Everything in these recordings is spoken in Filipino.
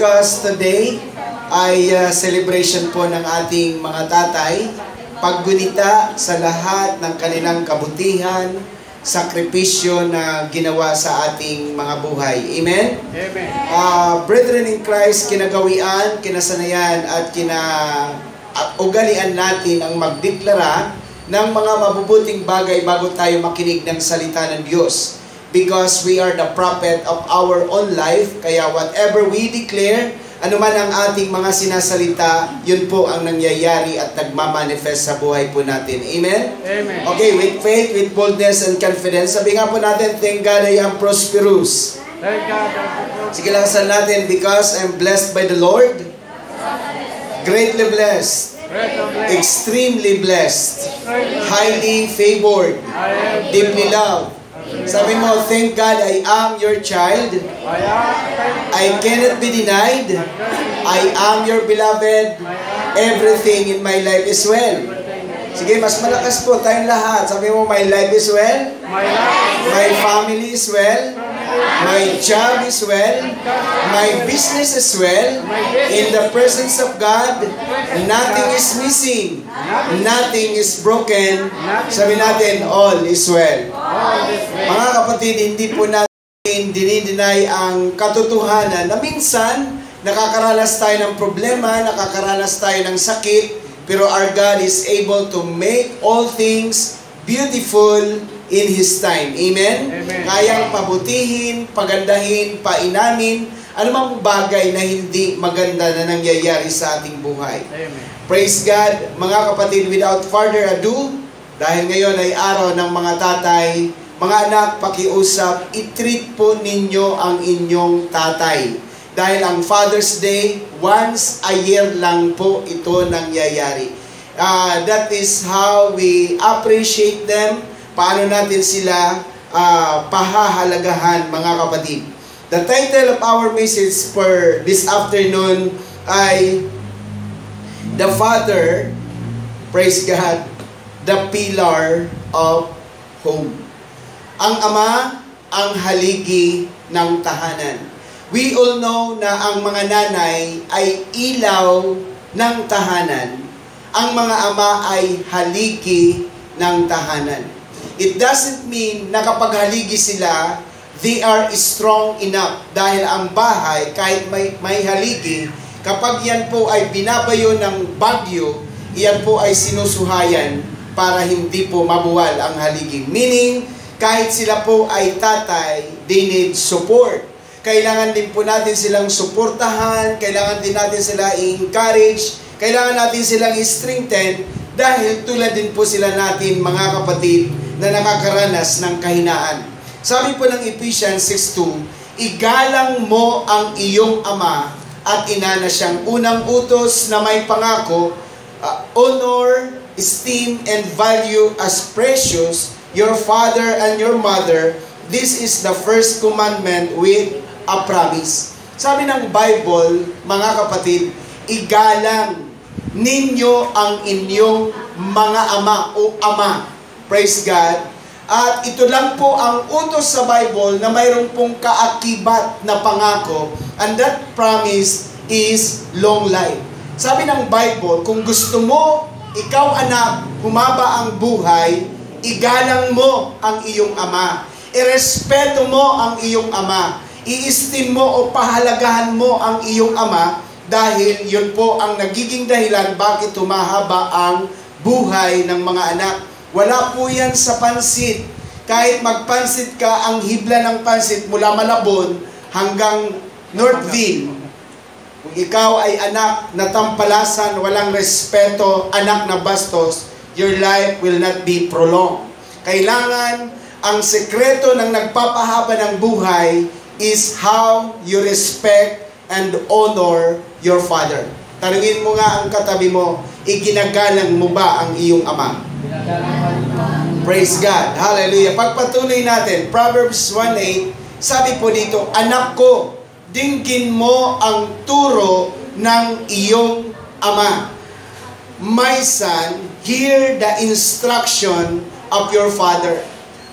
because today ay uh, celebration po ng ating mga tatay, paggunita sa lahat ng kanilang kabutihan, sakripisyo na ginawa sa ating mga buhay. Amen? Amen. Uh, brethren in Christ, kinagawian, kinasanayan at kina at ugalian natin ang magdeklara ng mga mabubuting bagay bago tayo makinig ng salita ng Diyos. Because we are the prophet of our own life, kaya whatever we declare, anuman ang ating mga sinasalita, yun po ang nangyayari at nagmamanifest sa buhay po natin. Amen? Amen. Okay, with faith, with boldness and confidence, sabi nga po natin, thank God I am prosperous. Thank God. Sige, lakasan natin, because I'm blessed by the Lord, greatly blessed, extremely blessed, highly favored, deeply loved. Sabi mo, thank God I am your child. I cannot be denied. I am your beloved. Everything in my life is well. Sige, mas malakas po tayong lahat. Sabi mo, my life is well. my life. My family is well. My job is well. My business is well. In the presence of God, nothing is missing. Nothing is broken. Sabi natin, all is well. Mga kapatid, hindi po natin dinideny ang katotohanan na minsan nakakaranas tayo ng problema, nakakaranas tayo ng sakit, pero our God is able to make all things beautiful in His time. Amen? Amen. Kayang pabutihin, pagandahin, painamin, anumang bagay na hindi maganda na nangyayari sa ating buhay. Amen. Praise God, mga kapatid, without further ado, dahil ngayon ay araw ng mga tatay, mga anak, pakiusap, i-treat po ninyo ang inyong tatay. Dahil ang Father's Day, once a year lang po ito nangyayari. Ah, that is how we appreciate them, paano natin sila ah, pahahalagahan, mga kapatid. The title of our message for this afternoon ay the Father, praise God, the pillar of home. Ang Ama, ang haligi ng tahanan. We all know na ang mga nanay ay ilaw ng tahanan. Ang mga ama ay haligi ng tahanan. It doesn't mean na kapag haligi sila, they are strong enough dahil ang bahay, kahit may, may haligi, kapag yan po ay binabayo ng bagyo, iyan po ay sinusuhayan para hindi po mabuwal ang haligi. Meaning, kahit sila po ay tatay, they need support. Kailangan din po natin silang suportahan, kailangan din natin sila i-encourage, kailangan natin silang i-strengthen dahil tulad din po sila natin mga kapatid na nakakaranas ng kahinaan. Sabi po ng Ephesians 6.2, Igalang mo ang iyong ama at ina na siyang unang utos na may pangako, uh, honor, esteem, and value as precious your father and your mother. This is the first commandment with a promise. Sabi ng Bible, mga kapatid, igalang ninyo ang inyong mga ama o ama. Praise God. At ito lang po ang utos sa Bible na mayroon pong kaakibat na pangako. And that promise is long life. Sabi ng Bible, kung gusto mo, ikaw anak, humaba ang buhay, igalang mo ang iyong ama. Irespeto mo ang iyong ama. I-esteem mo o pahalagahan mo ang iyong ama dahil yun po ang nagiging dahilan bakit humahaba ang buhay ng mga anak. Wala po yan sa pansit. Kahit magpansit ka, ang hibla ng pansit mula Malabon hanggang Northville. Kung ikaw ay anak na tampalasan, walang respeto, anak na bastos, your life will not be prolonged. Kailangan ang sekreto ng nagpapahaba ng buhay is how you respect and honor your father. Tanungin mo nga ang katabi mo, iginagalang mo ba ang iyong ama? Praise God. Hallelujah. Pagpatuloy natin, Proverbs 1.8, sabi po dito, Anak ko, dinggin mo ang turo ng iyong ama. My son, hear the instruction of your father.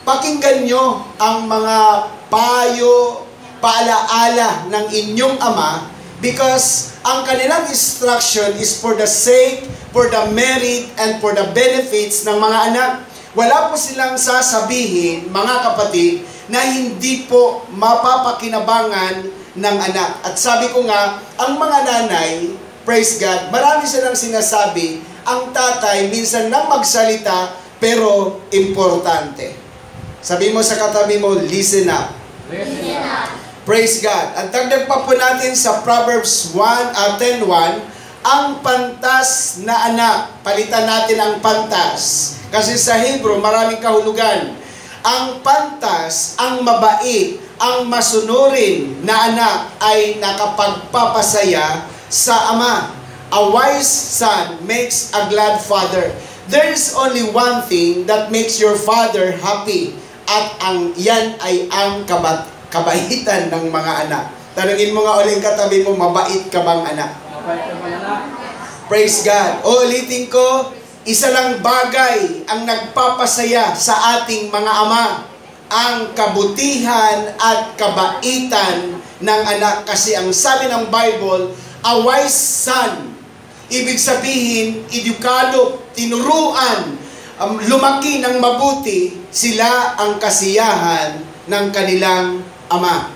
Pakinggan nyo ang mga payo, paalaala ng inyong ama Because ang kanilang instruction is for the sake, for the merit, and for the benefits ng mga anak. Wala po silang sasabihin, mga kapatid, na hindi po mapapakinabangan ng anak. At sabi ko nga, ang mga nanay, praise God, marami silang sinasabi, ang tatay minsan lang magsalita, pero importante. Sabi mo sa katabi mo, listen up. Listen up. Praise God. At dagdag po natin sa Proverbs 1, uh, 10.1, ang pantas na anak. Palitan natin ang pantas. Kasi sa Hebrew, maraming kahulugan. Ang pantas, ang mabait, ang masunurin na anak ay nakapagpapasaya sa ama. A wise son makes a glad father. There is only one thing that makes your father happy. At ang yan ay ang kabat kabaitan ng mga anak. Tanungin mo nga uling katabi mo, mabait ka bang anak? Mabait ka ba anak? Praise God. O ulitin ko, isa lang bagay ang nagpapasaya sa ating mga ama, ang kabutihan at kabaitan ng anak. Kasi ang sabi ng Bible, a wise son, ibig sabihin, edukado, tinuruan, um, lumaki ng mabuti, sila ang kasiyahan ng kanilang ama.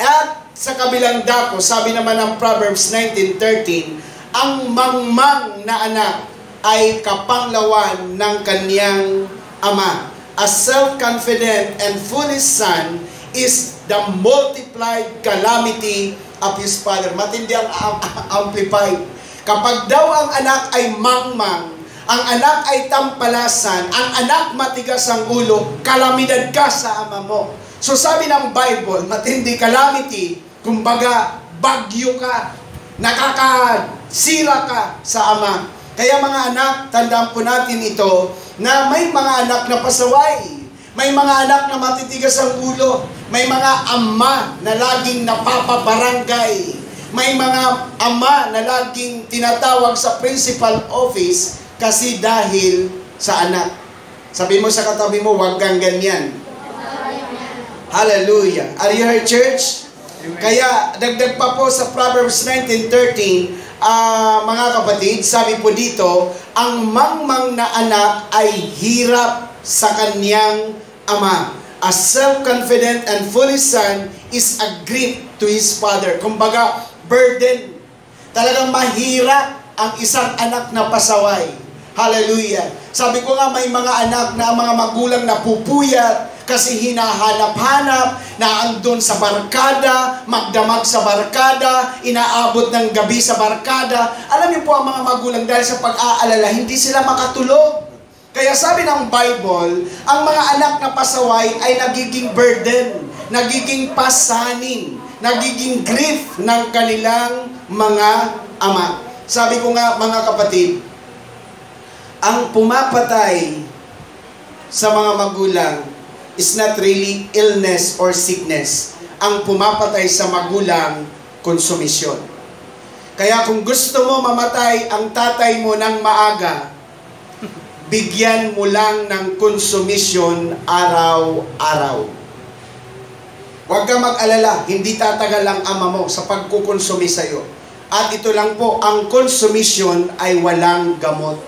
At sa kabilang dako, sabi naman ng Proverbs 19.13, ang mangmang na anak ay kapanglawan ng kaniyang ama. A self-confident and foolish son is the multiplied calamity of his father. Matindi ang am- amplified. Kapag daw ang anak ay mangmang, ang anak ay tampalasan, ang anak matigas ang ulo, kalamidad ka sa ama mo. So sabi ng Bible, matindi calamity, kumbaga bagyo ka, nakakasira ka sa ama. Kaya mga anak, tandaan po natin ito, na may mga anak na pasaway, may mga anak na matitigas ang ulo, may mga ama na laging napapabarangay, may mga ama na laging tinatawag sa principal office kasi dahil sa anak. Sabi mo sa katabi mo, huwag kang ganyan. Hallelujah. Are you here, church? Kaya dagdag pa po sa Proverbs 19.13, ah, mga kapatid, sabi po dito, ang mangmang na anak ay hirap sa kanyang ama. A self-confident and foolish son is a grief to his father. Kumbaga, burden. Talagang mahirap ang isang anak na pasaway. Hallelujah. Sabi ko nga may mga anak na mga magulang na pupuyat kasi hinahanap-hanap na andun sa barkada, magdamag sa barkada, inaabot ng gabi sa barkada. Alam niyo po ang mga magulang dahil sa pag-aalala, hindi sila makatulog. Kaya sabi ng Bible, ang mga anak na pasaway ay nagiging burden, nagiging pasanin, nagiging grief ng kanilang mga ama. Sabi ko nga mga kapatid, ang pumapatay sa mga magulang is not really illness or sickness. Ang pumapatay sa magulang, konsumisyon. Kaya kung gusto mo mamatay ang tatay mo ng maaga, bigyan mo lang ng konsumisyon araw-araw. Huwag ka mag-alala, hindi tatagal ang ama mo sa pagkukonsumi sa iyo. At ito lang po, ang konsumisyon ay walang gamot.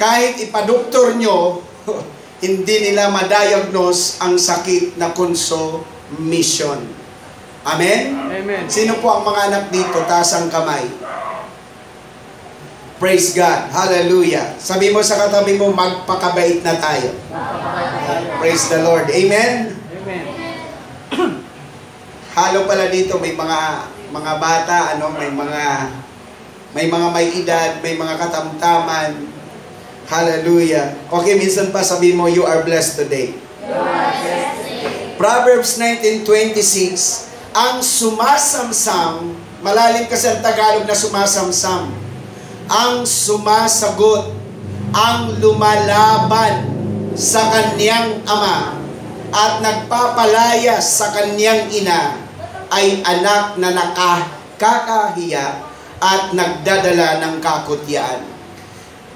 Kahit ipadoktor nyo, hindi nila madiagnose ang sakit na konsumisyon. Amen? Amen. Sino po ang mga anak dito? Taas ang kamay. Praise God. Hallelujah. Sabi mo sa katabi mo, magpakabait na tayo. Praise the Lord. Amen? Amen. Halo pala dito, may mga mga bata, ano, may mga may mga may edad, may mga katamtaman. Hallelujah. Okay, minsan pa sabi mo, you are blessed today. Proverbs 19.26 Ang sumasamsam, malalim kasi ang Tagalog na sumasamsam, ang sumasagot, ang lumalaban sa kanyang ama at nagpapalayas sa kanyang ina ay anak na nakakahiya at nagdadala ng kakutyaan.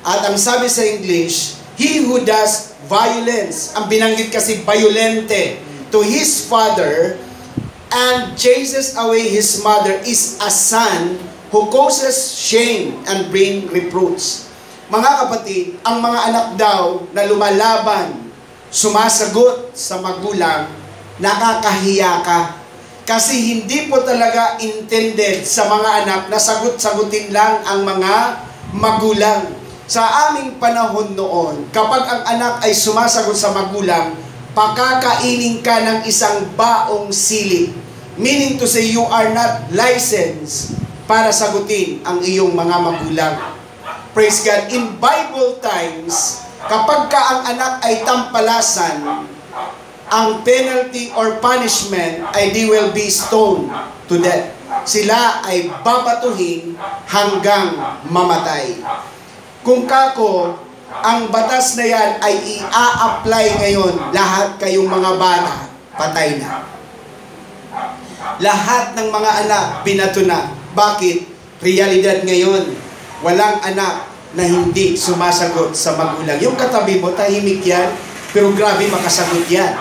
At ang sabi sa English, he who does violence, ang binanggit kasi violente, to his father, and chases away his mother is a son who causes shame and bring reproach. Mga kapatid, ang mga anak daw na lumalaban, sumasagot sa magulang, nakakahiya ka. Kasi hindi po talaga intended sa mga anak na sagot-sagutin lang ang mga magulang. Sa aming panahon noon, kapag ang anak ay sumasagot sa magulang, pakakainin ka ng isang baong sili. Meaning to say, you are not licensed para sagutin ang iyong mga magulang. Praise God. In Bible times, kapag ka ang anak ay tampalasan, ang penalty or punishment ay they will be stoned to death. Sila ay babatuhin hanggang mamatay. Kung kako, ang batas na yan ay i-a-apply ngayon lahat kayong mga bata, patay na. Lahat ng mga anak, binato na. Bakit? Realidad ngayon, walang anak na hindi sumasagot sa magulang. Yung katabi mo, tahimik yan, pero grabe makasagot yan.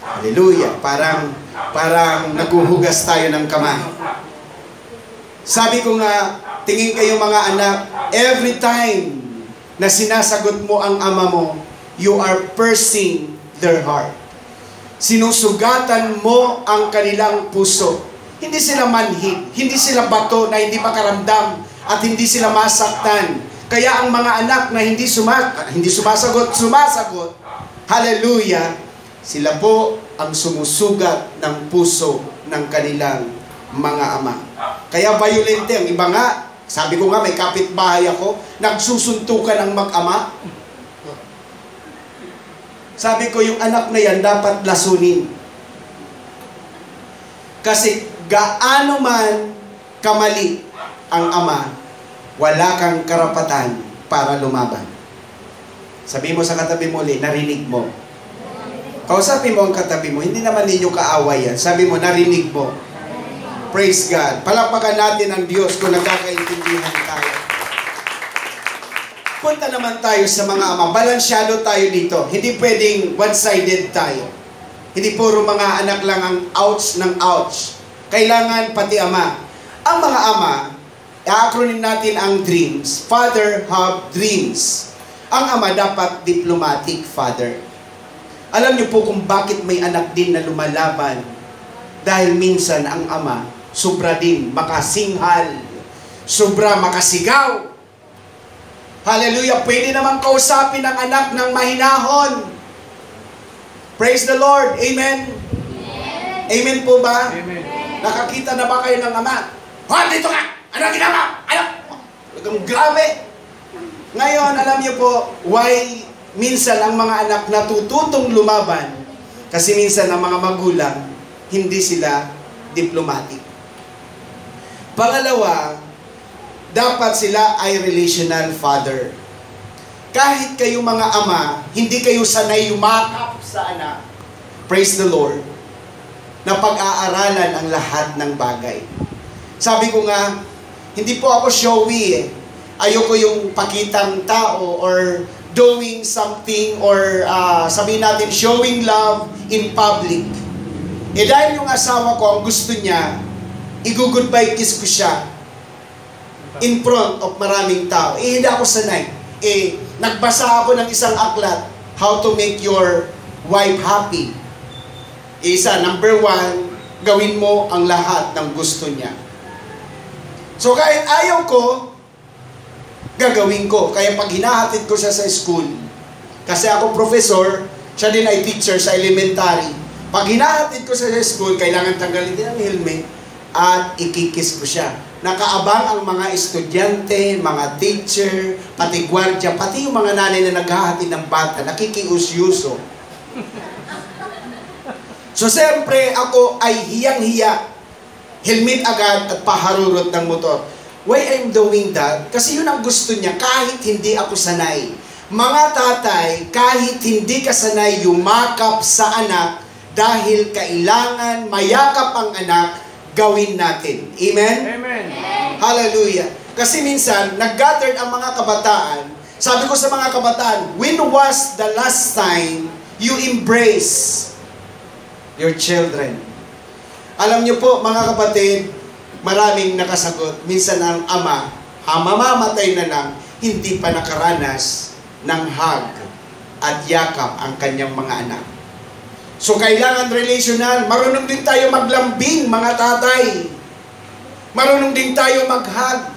Hallelujah. Parang, parang naguhugas tayo ng kamay. Sabi ko nga, tingin kayo mga anak, every time na sinasagot mo ang ama mo, you are piercing their heart. Sinusugatan mo ang kanilang puso. Hindi sila manhid, hindi sila bato na hindi makaramdam at hindi sila masaktan. Kaya ang mga anak na hindi, suma, hindi sumasagot, sumasagot, hallelujah, sila po ang sumusugat ng puso ng kanilang mga ama. Kaya violente ang iba nga. Sabi ko nga, may kapitbahay ako, nagsusuntukan ng mag-ama. Sabi ko, yung anak na yan dapat lasunin. Kasi gaano man kamali ang ama, wala kang karapatan para lumaban. Sabi mo sa katabi mo ulit, narinig mo. Kausapin mo ang katabi mo, hindi naman ninyo kaaway yan. Sabi mo, narinig mo. Praise God. Palakpakan natin ang Diyos kung nagkakaintindihan tayo. Punta naman tayo sa mga ama. Balansyado tayo dito. Hindi pwedeng one-sided tayo. Hindi puro mga anak lang ang ouch ng ouch. Kailangan pati ama. Ang mga ama, i-acronym natin ang dreams. Father have dreams. Ang ama dapat diplomatic father. Alam niyo po kung bakit may anak din na lumalaban. Dahil minsan ang ama, sobra din makasinghal, sobra makasigaw. Hallelujah, pwede naman kausapin ang anak ng mahinahon. Praise the Lord, Amen. Amen, po ba? Amen. Nakakita na ba kayo ng ama? Ha, dito ka! Ano ang ginawa? Ano? Talagang grabe. Ngayon, alam niyo po, why minsan ang mga anak natututong lumaban kasi minsan ang mga magulang hindi sila diplomatic. Pangalawa, dapat sila ay relational father. Kahit kayo mga ama, hindi kayo sanay yumakap sa anak. Praise the Lord. Na pag-aaralan ang lahat ng bagay. Sabi ko nga, hindi po ako showy eh. Ayoko yung pakitang tao or doing something or uh, sabihin natin showing love in public. Eh dahil yung asawa ko, ang gusto niya, i-goodbye kiss ko siya in front of maraming tao. Eh, hindi ako sanay. Eh, nagbasa ako ng isang aklat, How to Make Your Wife Happy. Isa, number one, gawin mo ang lahat ng gusto niya. So kahit ayaw ko, gagawin ko. Kaya pag hinahatid ko siya sa school, kasi ako professor, siya din ay teacher sa elementary. Pag hinahatid ko siya sa school, kailangan tanggalin din ang helmet at ikikis ko siya. Nakaabang ang mga estudyante, mga teacher, pati gwardya, pati yung mga nanay na naghahatid ng bata, nakikiusyuso. So, siyempre, ako ay hiyang-hiya. Helmet agad at paharurot ng motor. Why I'm doing that? Kasi yun ang gusto niya, kahit hindi ako sanay. Mga tatay, kahit hindi ka sanay yumakap sa anak, dahil kailangan mayakap ang anak, gawin natin. Amen? Amen. Hallelujah. Kasi minsan, nag-gathered ang mga kabataan. Sabi ko sa mga kabataan, when was the last time you embrace your children. Alam niyo po, mga kapatid, maraming nakasagot. Minsan ang ama, mamamatay na lang, hindi pa nakaranas ng hug at yakap ang kanyang mga anak. So kailangan relational. Marunong din tayo maglambing, mga tatay. Marunong din tayo mag-hug.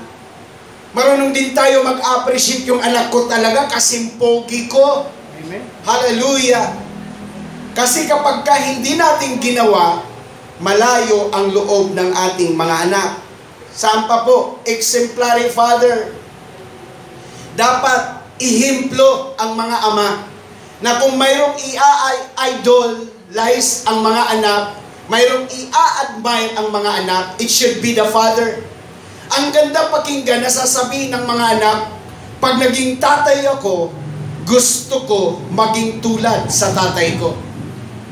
Marunong din tayo mag-appreciate yung anak ko talaga kasi pogi ko. Amen. Hallelujah! Kasi kapag ka hindi natin ginawa, malayo ang loob ng ating mga anak. Saan pa po? Exemplary father. Dapat ihimplo ang mga ama na kung mayroong i-idolize ang mga anak, mayroong i-admire ang mga anak, it should be the father. Ang ganda pakinggan na sasabihin ng mga anak, pag naging tatay ako, gusto ko maging tulad sa tatay ko.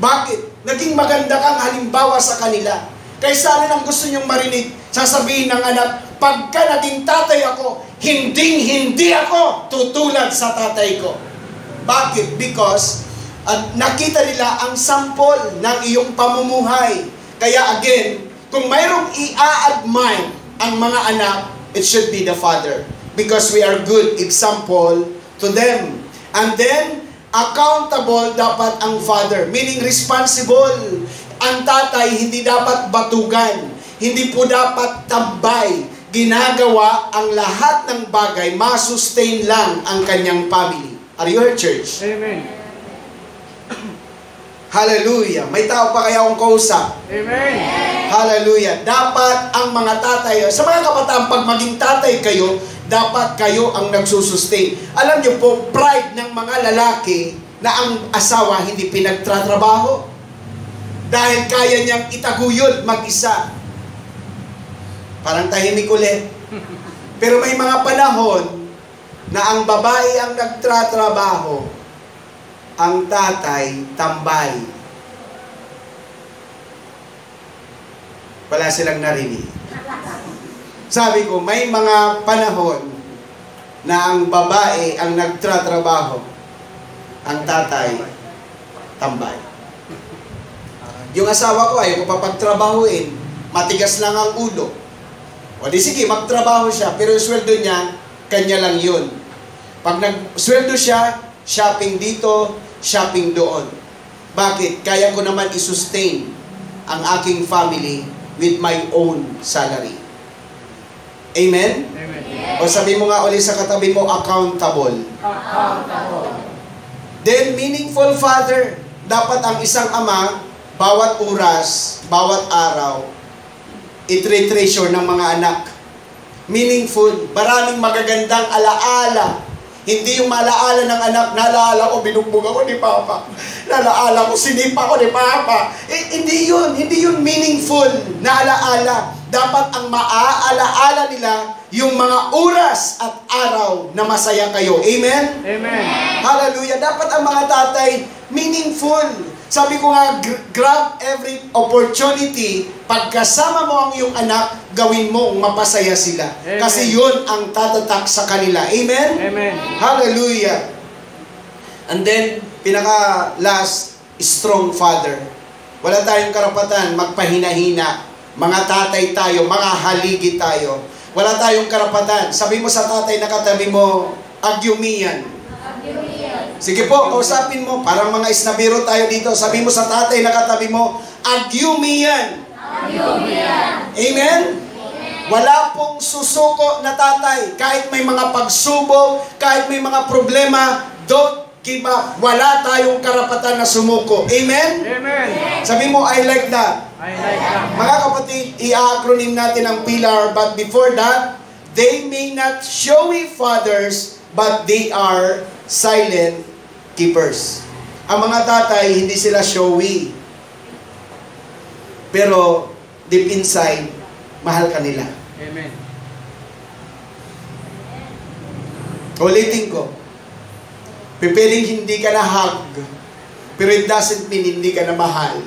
Bakit? Naging maganda kang halimbawa sa kanila. Kaysa alin ang gusto niyong marinig, sasabihin ng anak, pagka naging tatay ako, hinding-hindi ako tutulad sa tatay ko. Bakit? Because at nakita nila ang sample ng iyong pamumuhay. Kaya again, kung mayroong i-admire ang mga anak, it should be the father. Because we are good example to them. And then, accountable dapat ang father. Meaning responsible. Ang tatay hindi dapat batugan. Hindi po dapat tambay. Ginagawa ang lahat ng bagay, masustain lang ang kanyang family. Are you here, church? Amen. Hallelujah. May tao pa kaya akong kausap? Amen. Hallelujah. Dapat ang mga tatay, sa mga kabataan, pag maging tatay kayo, dapat kayo ang nagsusustain. Alam niyo po, pride ng mga lalaki na ang asawa hindi pinagtratrabaho. Dahil kaya niyang itaguyod mag-isa. Parang tahimik ulit. Pero may mga panahon na ang babae ang nagtratrabaho, ang tatay tambay. Wala silang narinig. Sabi ko, may mga panahon na ang babae ang nagtratrabaho, ang tatay tambay. Yung asawa ko ayaw ko papagtrabahuin, matigas lang ang ulo. O di sige, magtrabaho siya, pero yung sweldo niya, kanya lang yun. Pag nag-sweldo siya, shopping dito, shopping doon. Bakit? Kaya ko naman i-sustain ang aking family with my own salary. Amen? Amen. O sabi mo nga ulit sa katabi mo, accountable. Accountable. Then, meaningful father. Dapat ang isang ama, bawat oras, bawat araw, i-treasure ng mga anak. Meaningful. Maraming magagandang alaala. Hindi yung malaala ng anak, nalaala ko, binugbog ako ni Papa. Nalaala ko, sinipa ko ni Papa. Eh, hindi yun. Hindi yun meaningful na alaala. Dapat ang maaalaala nila yung mga oras at araw na masaya kayo. Amen? Amen. Hallelujah. Dapat ang mga tatay meaningful. Sabi ko nga, gr- grab every opportunity. Pagkasama mo ang iyong anak, gawin mo mapasaya sila. Amen. Kasi yun ang tatatak sa kanila. Amen? Amen. Hallelujah. And then, pinaka last, strong father. Wala tayong karapatan magpahina-hina. Mga tatay tayo, mga haligi tayo. Wala tayong karapatan. Sabi mo sa tatay na katabi mo, agyumiyan. Sige po, kausapin mo. Parang mga isnabiro tayo dito. Sabi mo sa tatay na katabi mo, agyumiyan. Amen? Wala pong susuko na tatay. Kahit may mga pagsubok, kahit may mga problema, don't give up. Wala tayong karapatan na sumuko. Amen? Amen. Sabi mo, I like that. I like that. Mga kapatid, i-acronym natin ang pillar, but before that, they may not showy fathers, but they are silent keepers. Ang mga tatay, hindi sila showy. Pero, deep inside, mahal ka nila. Amen. Ulitin ko. Pipiling hindi ka na hug, pero it doesn't mean hindi ka na mahal.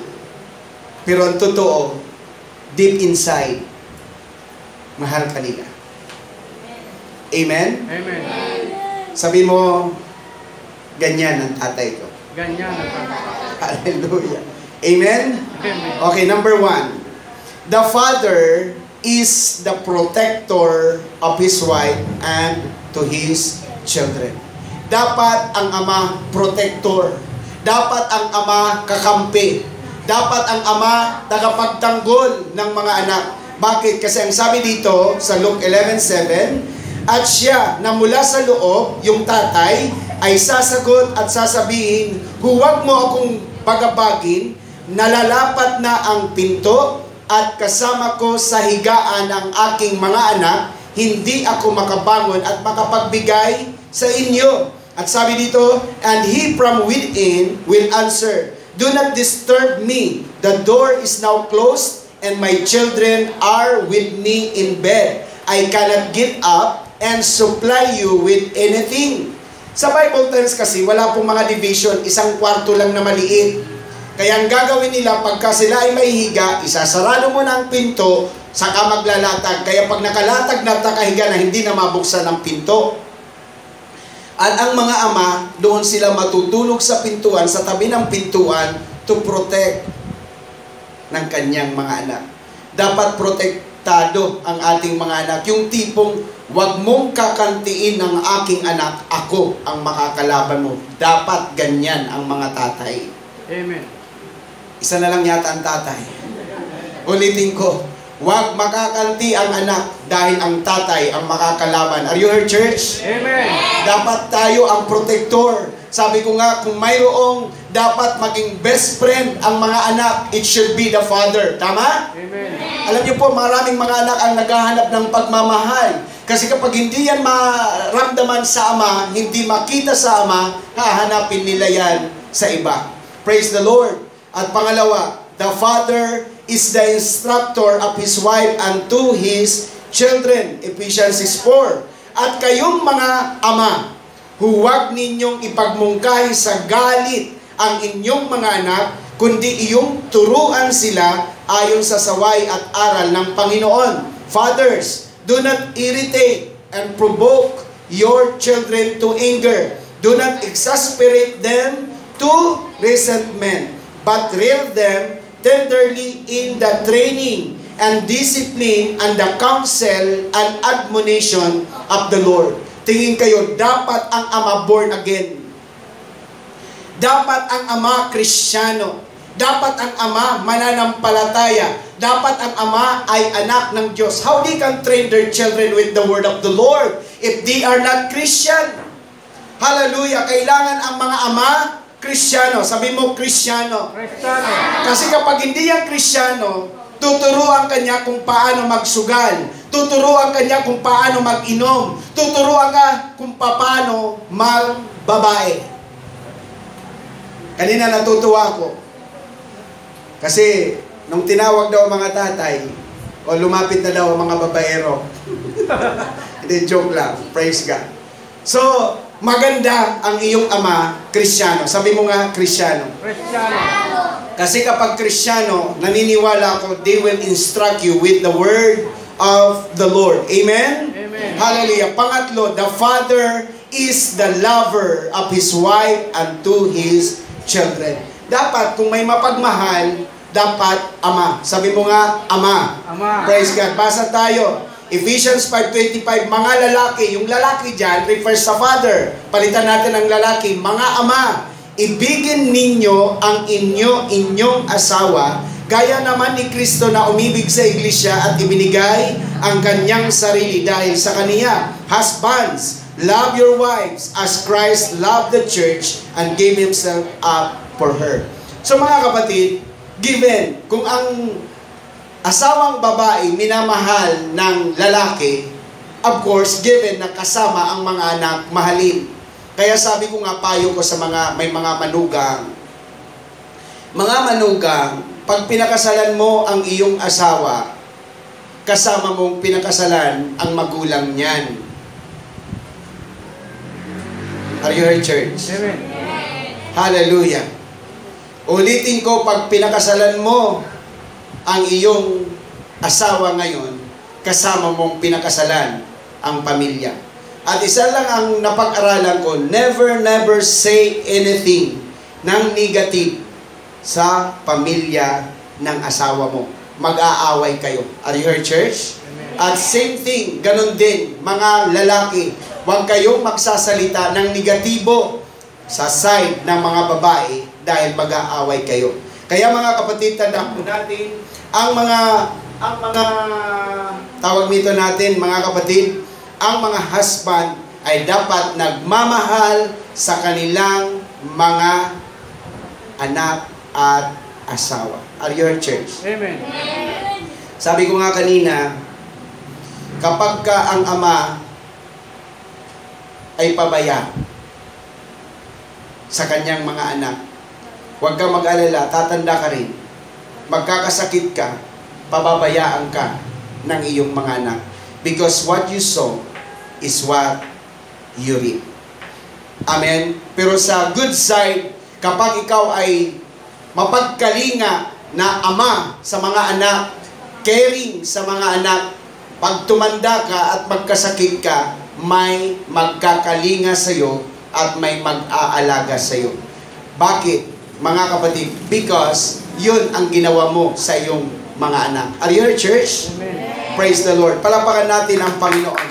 Pero ang totoo, deep inside, mahal ka nila. Amen? Amen. Sabi mo, ganyan ang tatay ko. Ganyan ang pagkakataon. Hallelujah. Amen? Okay, number one. The father is the protector of his wife and to his children. Dapat ang ama protector. Dapat ang ama kakampi. Dapat ang ama tagapagtanggol ng mga anak. Bakit? Kasi ang sabi dito sa Luke 11.7, At siya na mula sa loob, yung tatay, ay sasagot at sasabihin, Huwag mo akong pagabagin, nalalapat na ang pinto at kasama ko sa higaan ang aking mga anak, hindi ako makabangon at makapagbigay sa inyo. At sabi dito, and he from within will answer, Do not disturb me. The door is now closed and my children are with me in bed. I cannot get up and supply you with anything. Sa Bible terms kasi, wala pong mga division, isang kwarto lang na maliit. Kaya ang gagawin nila, pagka sila ay mahihiga, isasarado mo na ang pinto, saka maglalatag. Kaya pag nakalatag na takahiga na hindi na mabuksan ang pinto. At ang mga ama, doon sila matutulog sa pintuan, sa tabi ng pintuan, to protect ng kanyang mga anak. Dapat protektado ang ating mga anak. Yung tipong, wag mong kakantiin ng aking anak, ako ang makakalaban mo. Dapat ganyan ang mga tatay. Amen. Isa na lang yata ang tatay. Ulitin ko, huwag makakanti ang anak dahil ang tatay ang makakalaban. Are you here, church? Amen. Dapat tayo ang protector. Sabi ko nga, kung mayroong dapat maging best friend ang mga anak, it should be the father. Tama? Amen. Alam niyo po, maraming mga anak ang naghahanap ng pagmamahal. Kasi kapag hindi yan maramdaman sa ama, hindi makita sa ama, hahanapin nila yan sa iba. Praise the Lord. At pangalawa, the father is the instructor of his wife and to his children. Ephesians 6.4 At kayong mga ama, huwag ninyong ipagmungkahi sa galit ang inyong mga anak, kundi iyong turuan sila ayon sa saway at aral ng Panginoon. Fathers, do not irritate and provoke your children to anger. Do not exasperate them to resentment, but rear them tenderly in the training and discipline and the counsel and admonition of the Lord. Tingin kayo, dapat ang ama born again. Dapat ang ama kristyano. Dapat ang ama mananampalataya. Dapat ang ama ay anak ng Diyos. How they can train their children with the word of the Lord if they are not Christian? Hallelujah! Kailangan ang mga ama Kristyano. Sabi mo, Kristyano. Kristiyano. Kasi kapag hindi yan Kristyano, tuturuan kanya kung paano magsugal. Tuturuan kanya kung paano mag-inom. Tuturuan ka kung paano magbabae. Kanina natutuwa ko. Kasi nung tinawag daw mga tatay, o lumapit na daw mga babaero. Hindi, joke lang. Praise God. So, maganda ang iyong ama, Krisyano. Sabi mo nga, Krisyano. Kristiyano. Kasi kapag Krisyano, naniniwala ako, they will instruct you with the word of the Lord. Amen? Amen. Hallelujah. Pangatlo, the father is the lover of his wife and to his children. Dapat, kung may mapagmahal, dapat ama. Sabi mo nga, ama. Ama. Praise God. Basa tayo. Ephesians 5.25, mga lalaki, yung lalaki dyan refers sa father. Palitan natin ang lalaki, mga ama, ibigin ninyo ang inyo, inyong asawa, gaya naman ni Kristo na umibig sa iglesia at ibinigay ang kanyang sarili dahil sa kaniya. Husbands, love your wives as Christ loved the church and gave himself up for her. So mga kapatid, given kung ang asawang babae minamahal ng lalaki, of course, given na kasama ang mga anak, mahalin. Kaya sabi ko nga, payo ko sa mga, may mga manugang. Mga manugang, pag pinakasalan mo ang iyong asawa, kasama mong pinakasalan ang magulang niyan. Are you here, church? Amen. Hallelujah. Ulitin ko, pag pinakasalan mo ang iyong asawa ngayon, kasama mong pinakasalan ang pamilya. At isa lang ang napag-aralan ko, never, never say anything ng negative sa pamilya ng asawa mo. Mag-aaway kayo. Are you here, church? At same thing, ganun din, mga lalaki, huwag kayong magsasalita ng negatibo sa side ng mga babae dahil mag-aaway kayo. Kaya mga kapatid, tandaan po natin, ang mga, ang mga, tawag nito natin, mga kapatid, ang mga husband ay dapat nagmamahal sa kanilang mga anak at asawa. Are you here, church? Amen. Sabi ko nga kanina, kapag ka ang ama ay pabaya sa kanyang mga anak, huwag kang mag-alala, tatanda ka rin. Magkakasakit ka, pababayaan ka ng iyong mga anak. Because what you sow is what you reap. Amen? Pero sa good side, kapag ikaw ay mapagkalinga na ama sa mga anak, caring sa mga anak, pag tumanda ka at magkasakit ka, may magkakalinga sa iyo at may mag-aalaga sa iyo. Bakit, mga kapatid? Because yun ang ginawa mo sa iyong mga anak. Are you here, church? Amen. Praise the Lord. Palapakan natin ang Panginoon.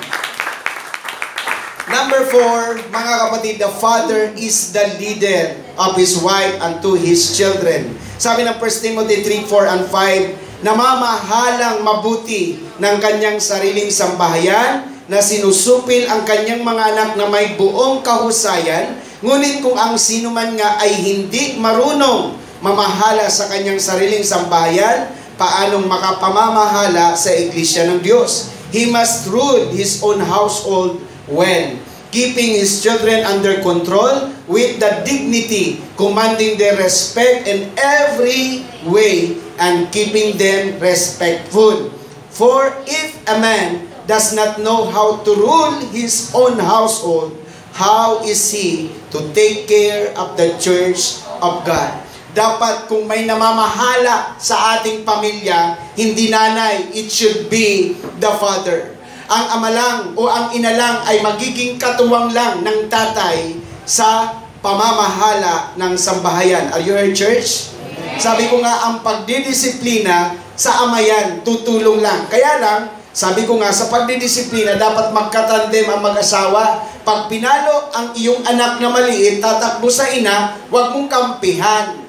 Number four, mga kapatid, the father is the leader of his wife and to his children. Sabi ng 1 Timothy 3, 4 and 5, namamahalang mabuti ng kanyang sariling sambahayan na sinusupil ang kanyang mga anak na may buong kahusayan, ngunit kung ang sino man nga ay hindi marunong mamahala sa kanyang sariling sambahayan, paanong makapamamahala sa iglesia ng Diyos? He must rule his own household well, keeping his children under control with the dignity, commanding their respect in every way, and keeping them respectful. For if a man does not know how to rule his own household, how is he to take care of the church of God? Dapat kung may namamahala sa ating pamilya, hindi nanay, it should be the father ang ama lang o ang ina lang ay magiging katuwang lang ng tatay sa pamamahala ng sambahayan. Are you here, church? Sabi ko nga, ang pagdidisiplina sa ama yan, tutulong lang. Kaya lang, sabi ko nga, sa pagdidisiplina, dapat magkatandem ang mag-asawa. Pag pinalo ang iyong anak na maliit, tatakbo sa ina, huwag mong kampihan.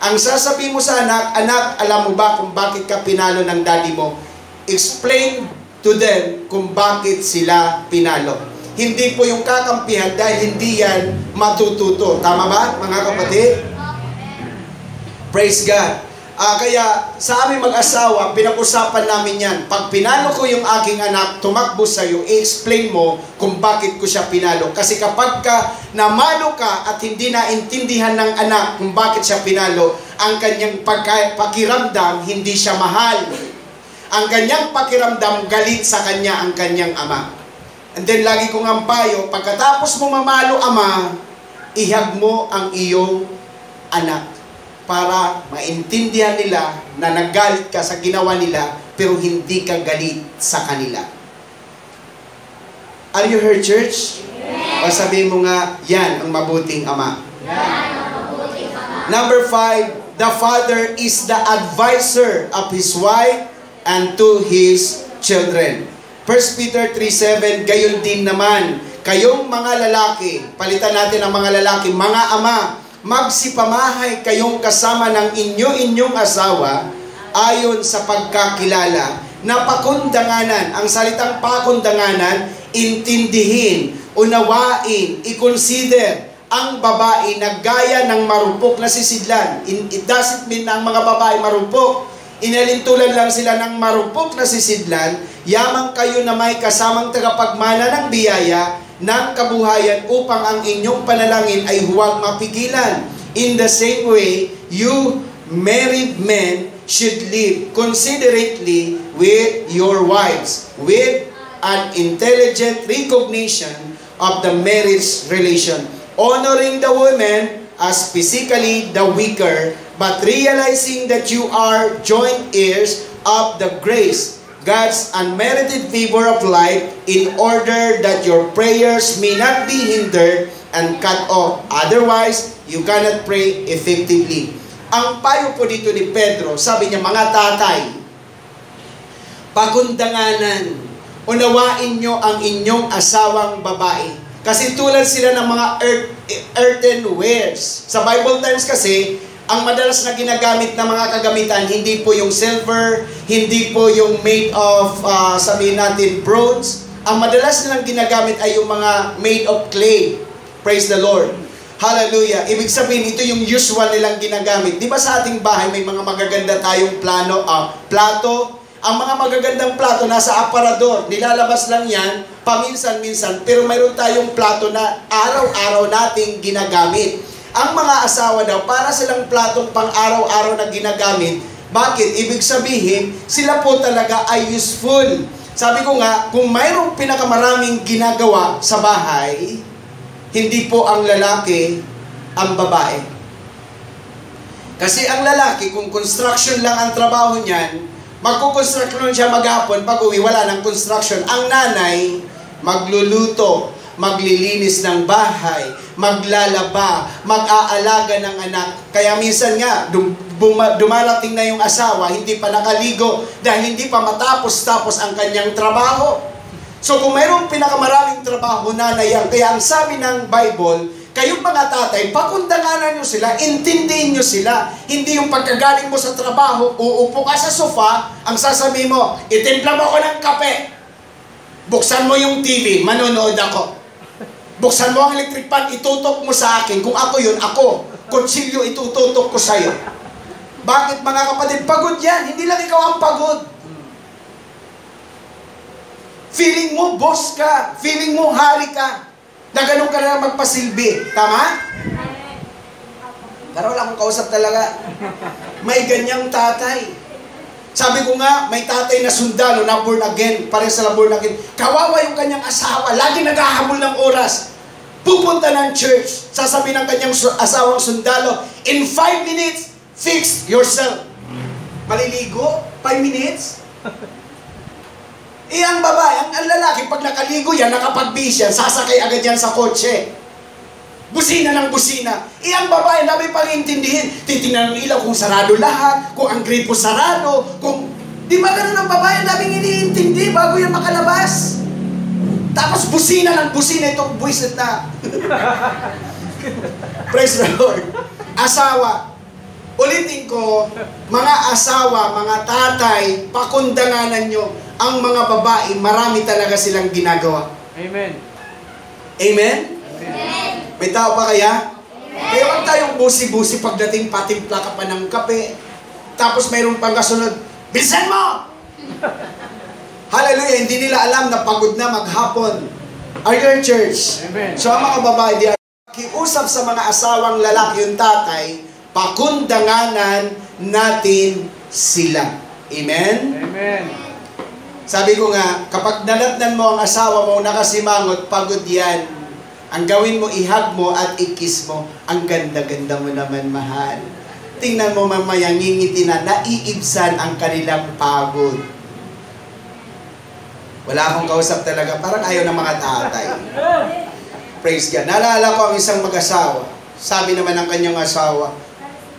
Ang sasabihin mo sa anak, anak, alam mo ba kung bakit ka pinalo ng daddy mo? Explain to them kung bakit sila pinalo. Hindi po yung kakampihan dahil hindi yan matututo. Tama ba, mga kapatid? Praise God. Ah, kaya sa aming mag-asawa, pinag-usapan namin yan. Pag pinalo ko yung aking anak, tumakbo sa'yo, i-explain mo kung bakit ko siya pinalo. Kasi kapag ka namalo ka at hindi naintindihan ng anak kung bakit siya pinalo, ang kanyang pagka- pakiramdam, hindi siya mahal. Ang kanyang pakiramdam, galit sa kanya ang kanyang ama. And then lagi kong ang payo, pagkatapos mo mamalo ama, ihag mo ang iyong anak para maintindihan nila na naggalit ka sa ginawa nila pero hindi ka galit sa kanila. Are you here, church? O sabihin mo nga, yan ang mabuting ama. Number five, the father is the advisor of his wife and to his children. 1 Peter 3.7, gayon din naman, kayong mga lalaki, palitan natin ang mga lalaki, mga ama, magsipamahay kayong kasama ng inyo-inyong asawa ayon sa pagkakilala na pakundanganan. Ang salitang pakundanganan, intindihin, unawain, i-consider ang babae na gaya ng marupok na sisidlan. It doesn't mean na ang mga babae marupok. Inalintulan lang sila ng marupok na sisidlan, yamang kayo na may kasamang tagapagmana ng biyaya, ng kabuhayan upang ang inyong panalangin ay huwag mapigilan. In the same way, you married men should live considerately with your wives, with an intelligent recognition of the marriage relation, honoring the woman as physically the weaker, but realizing that you are joint heirs of the grace God's unmerited favor of life in order that your prayers may not be hindered and cut off. Otherwise, you cannot pray effectively. Ang payo po dito ni Pedro, sabi niya, mga tatay, pagundanganan, unawain nyo ang inyong asawang babae. Kasi tulad sila ng mga earth, earthenwares. Sa Bible times kasi, ang madalas na ginagamit na mga kagamitan, hindi po yung silver, hindi po yung made of, uh, sabihin natin, bronze. Ang madalas nilang ginagamit ay yung mga made of clay. Praise the Lord. Hallelujah. Ibig sabihin, ito yung usual nilang ginagamit. Di ba sa ating bahay may mga magaganda tayong plano, uh, plato? Ang mga magagandang plato nasa aparador. Nilalabas lang yan, paminsan-minsan. Pero mayroon tayong plato na araw-araw nating ginagamit. Ang mga asawa daw, para silang platong pang araw-araw na ginagamit. Bakit? Ibig sabihin, sila po talaga ay useful. Sabi ko nga, kung mayroong pinakamaraming ginagawa sa bahay, hindi po ang lalaki ang babae. Kasi ang lalaki, kung construction lang ang trabaho niyan, magkukonstruction siya maghapon, pag uwi, wala ng construction. Ang nanay, magluluto, maglilinis ng bahay, maglalaba, mag-aalaga ng anak. Kaya minsan nga, dum- buma- dumarating na yung asawa, hindi pa nakaligo dahil hindi pa matapos-tapos ang kanyang trabaho. So kung mayroong pinakamaraming trabaho na yan, kaya ang sabi ng Bible, kayong mga tatay, pakundanganan nyo sila, intindihin nyo sila. Hindi yung pagkagaling mo sa trabaho, uupo ka sa sofa, ang sasabihin mo, itimpla mo ako ng kape. Buksan mo yung TV, manonood ako. Buksan mo ang electric fan, itutok mo sa akin. Kung ako yun, ako. Kutsilyo, itututok ko sa'yo. Bakit mga kapatid? Pagod yan. Hindi lang ikaw ang pagod. Feeling mo boss ka. Feeling mo hari ka. Na ganun ka na magpasilbi. Tama? Pero wala akong kausap talaga. May ganyang tatay. Sabi ko nga, may tatay na sundalo na born again. Pare sa born again. Kawawa yung kanyang asawa. Lagi naghahabol ng oras. Pupunta ng church. Sasabihin ng kanyang asawang sundalo, in five minutes, fix yourself. Maliligo? Five minutes? Eh, ang babae, ang lalaki, pag nakaligo yan, nakapag-bis yan, sasakay agad yan sa kotse. Busina ng busina. Eh, ang babae, namin pang intindihin. Titingnan ng ilaw kung sarado lahat, kung ang gripo sarado, kung... Di ba ganun ang babae, namin iniintindi bago yan makalabas? Tapos busina ng busina itong buwisit na. Praise the Lord. Asawa. Ulitin ko, mga asawa, mga tatay, pakundanganan nyo, ang mga babae, marami talaga silang ginagawa. Amen. Amen? May tao pa kaya? Kaya huwag tayong busi-busi pagdating patimpla ka pa ng kape. Tapos mayroong pang kasunod, Bilisan mo! Hallelujah! Hindi nila alam na pagod na maghapon. Are you in church? Amen. So ang mga babae, di kiusap sa mga asawang lalaki yung tatay, pakundanganan natin sila. Amen? Amen. Sabi ko nga, kapag nalatnan mo ang asawa mo nakasimangot, pagod yan. Ang gawin mo, ihag mo at ikis mo. Ang ganda-ganda mo naman, mahal. Tingnan mo mamaya, ngingiti na, naiibsan ang kanilang pagod. Wala akong kausap talaga, parang ayaw ng mga tatay. Praise God. Naalala ko ang isang mag-asawa. Sabi naman ng kanyang asawa,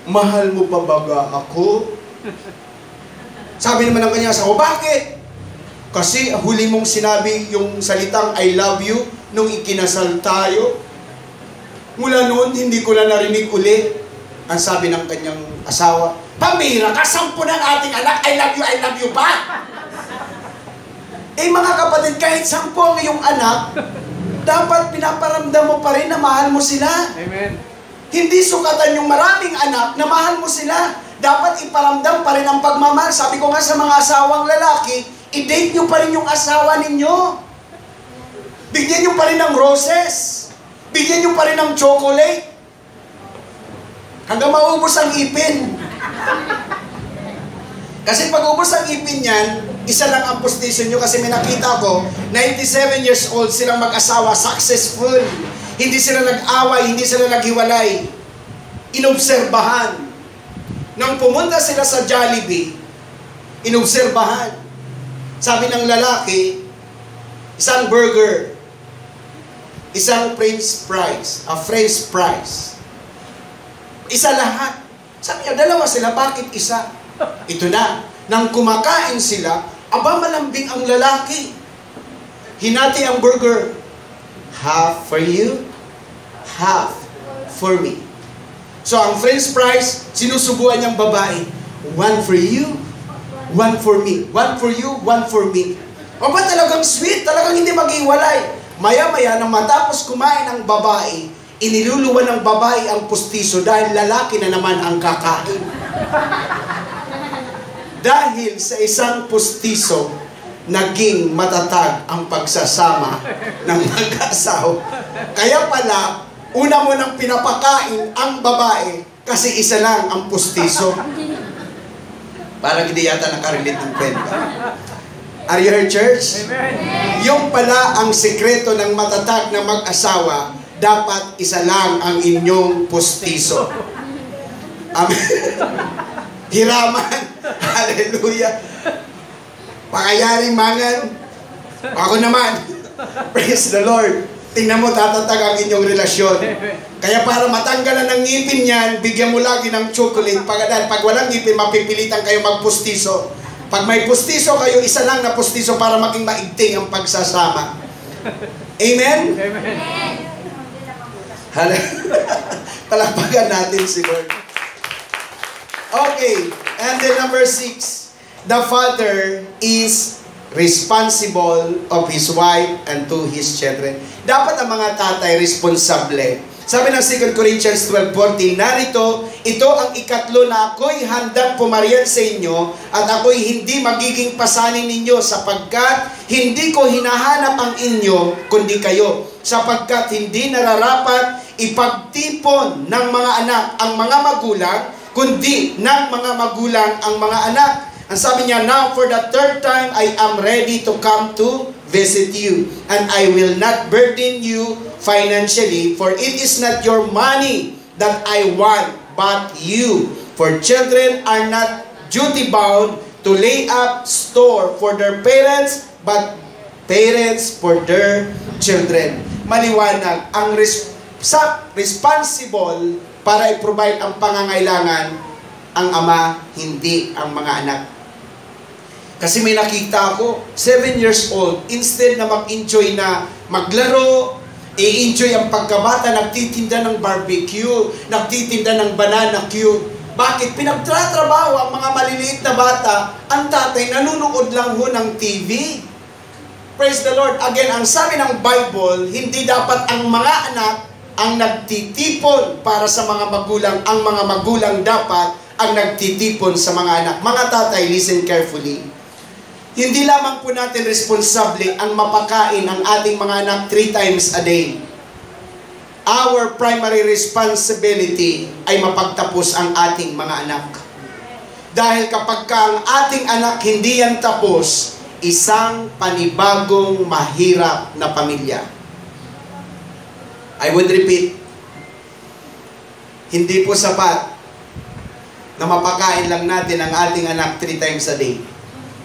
Mahal mo pa baga ako? Sabi naman ng kanyang asawa, Bakit? Kasi huli mong sinabi yung salitang I love you nung ikinasal tayo. Mula noon, hindi ko na narinig uli ang sabi ng kanyang asawa. Pamira ka, sampu ng ating anak, I love you, I love you pa. Eh mga kapatid, kahit sampu ang iyong anak, dapat pinaparamdam mo pa rin na mahal mo sila. Amen. Hindi sukatan yung maraming anak na mahal mo sila. Dapat iparamdam pa rin ang pagmamahal. Sabi ko nga sa mga asawang lalaki, i-date nyo pa rin yung asawa ninyo. Bigyan nyo pa rin ng roses. Bigyan nyo pa rin ng chocolate. Hanggang maubos ang ipin. Kasi pag ubos ang ipin niyan, isa lang ang postisyon nyo kasi may nakita ko, 97 years old silang mag-asawa, successful. Hindi sila nag-away, hindi sila naghiwalay. Inobserbahan. Nang pumunta sila sa Jollibee, inobserbahan. Sabi ng lalaki, isang burger, isang french fries, a french fries. Isa lahat. Sabi niya, dalawa sila, bakit isa? Ito na, nang kumakain sila, aba malambing ang lalaki. Hinati ang burger. Half for you, half for me. So ang french fries, sinusubuan niyang babae. One for you, one for me. One for you, one for me. O ba talagang sweet? Talagang hindi maghiwalay. Maya-maya nang matapos kumain ang babae, iniluluwan ng babae ang pustiso dahil lalaki na naman ang kakain. dahil sa isang pustiso, naging matatag ang pagsasama ng mag-asawa. Kaya pala, una mo nang pinapakain ang babae kasi isa lang ang pustiso. Parang hindi yata nakarelate ng kwenta. Are you here, church? Yung pala ang sekreto ng matatag na mag-asawa, dapat isa lang ang inyong pustiso. Amen. Hiraman. Hallelujah. Pakayaring mangan. Ako naman. Praise the Lord. Tingnan mo, tatatag ang inyong relasyon. Kaya para matanggalan ng ngipin yan, bigyan mo lagi ng chocolate. Pag, dahil pag walang ngipin, mapipilitan kayo magpustiso. Pag may pustiso kayo, isa lang na pustiso para maging maigting ang pagsasama. Amen? Amen. Palakpakan natin si Lord. Okay, and then number six, the father is responsible of his wife and to his children. Dapat ang mga tatay responsable. Sabi ng 2 Corinthians 12.14, narito, ito ang ikatlo na ako'y handang pumarian sa inyo at ako'y hindi magiging pasanin ninyo sapagkat hindi ko hinahanap ang inyo kundi kayo sapagkat hindi nararapat ipagtipon ng mga anak ang mga magulang kundi ng mga magulang ang mga anak. Ang sabi niya, Now for the third time, I am ready to come to visit you. And I will not burden you financially, for it is not your money that I want, but you. For children are not duty-bound to lay up store for their parents, but parents for their children. Maliwanag, ang res- responsible para i-provide ang pangangailangan ang ama, hindi ang mga anak. Kasi may nakita ako, 7 years old, instead na mag-enjoy na maglaro, i-enjoy ang pagkabata, nagtitinda ng barbecue, nagtitinda ng banana cue. Bakit? Pinagtratrabaho ang mga maliliit na bata, ang tatay nanunood lang ho ng TV. Praise the Lord. Again, ang sabi ng Bible, hindi dapat ang mga anak ang nagtitipon para sa mga magulang. Ang mga magulang dapat ang nagtitipon sa mga anak. Mga tatay, listen carefully. Hindi lamang po natin responsable ang mapakain ang ating mga anak three times a day. Our primary responsibility ay mapagtapos ang ating mga anak. Dahil kapag ka ang ating anak hindi yan tapos, isang panibagong mahirap na pamilya. I would repeat, hindi po sapat na mapakain lang natin ang ating anak three times a day.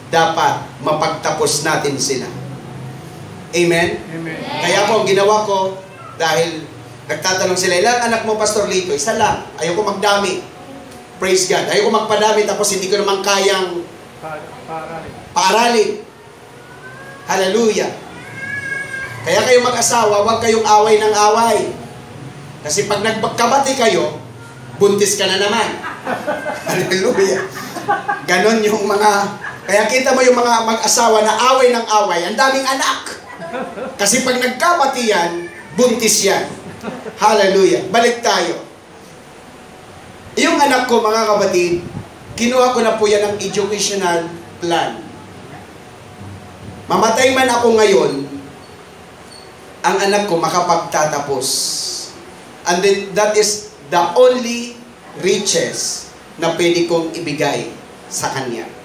Dapat mapagtapos natin sila. Amen? Amen. Kaya po, ang ginawa ko, dahil nagtatanong sila, ilang anak mo, Pastor Lito? Isa lang. Ayoko magdami. Praise God. Ayoko magpadami tapos hindi ko naman kayang para. paaralin. Hallelujah. Kaya kayo mag-asawa, huwag kayong away ng away. Kasi pag nagkabati kayo, buntis ka na naman. Hallelujah. Ganon yung mga... Kaya kita mo yung mga mag-asawa na away ng away, ang daming anak. Kasi pag nagkabati yan, buntis yan. Hallelujah. Balik tayo. Yung anak ko, mga kapatid, kinuha ko na po yan ng educational plan. Mamatay man ako ngayon, ang anak ko makapagtatapos. And then, that is the only riches na pwede kong ibigay sa kanya.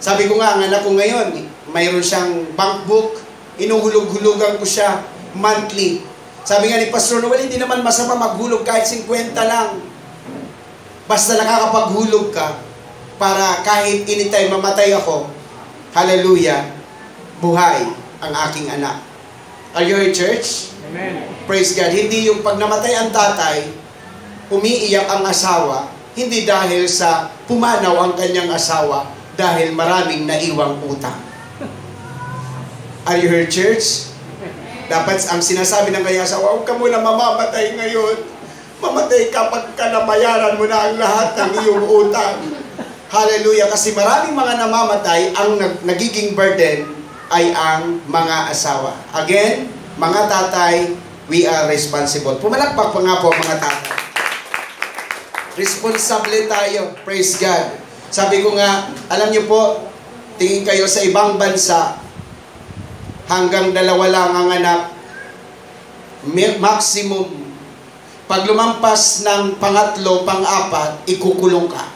Sabi ko nga, ang anak ko ngayon, mayroon siyang bank book, inuhulog-hulugan ko siya monthly. Sabi nga ni Pastor Noel, hindi naman masama maghulog kahit 50 lang. Basta nakakapaghulog ka para kahit anytime mamatay ako, hallelujah, buhay ang aking anak. Are you in church? Amen. Praise God. Hindi yung pag namatay ang tatay, umiiyak ang asawa, hindi dahil sa pumanaw ang kanyang asawa dahil maraming naiwang utang. Are you here, church? Dapat ang sinasabi ng kanyang asawa, huwag ka muna mamamatay ngayon. Mamatay kapag ka namayaran mo na ang lahat ng iyong utang. Hallelujah. Kasi maraming mga namamatay, ang nag- nagiging burden ay ang mga asawa. Again, mga tatay, we are responsible. Pumalakpak pa nga po mga tatay. Responsable tayo. Praise God. Sabi ko nga, alam niyo po, tingin kayo sa ibang bansa, hanggang dalawa lang ang anak, maximum, pag lumampas ng pangatlo, pang-apat, ikukulong ka.